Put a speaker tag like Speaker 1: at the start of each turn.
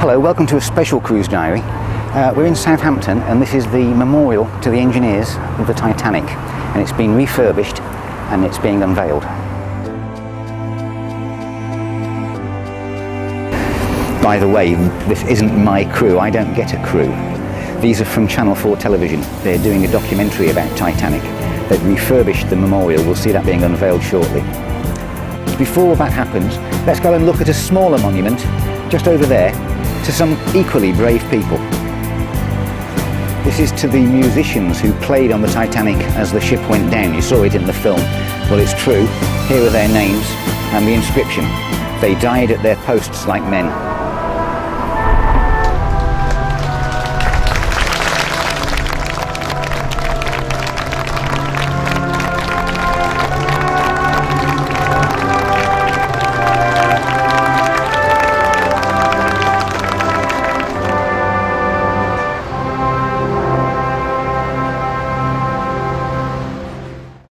Speaker 1: Hello, welcome to a special cruise diary. Uh, we're in Southampton and this is the memorial to the engineers of the Titanic and it's been refurbished and it's being unveiled. By the way, this isn't my crew, I don't get a crew. These are from Channel 4 television. They're doing a documentary about Titanic. They've refurbished the memorial, we'll see that being unveiled shortly. Before that happens, let's go and look at a smaller monument just over there to some equally brave people. This is to the musicians who played on the Titanic as the ship went down. You saw it in the film. Well, it's true. Here are their names and the inscription. They died at their posts like men.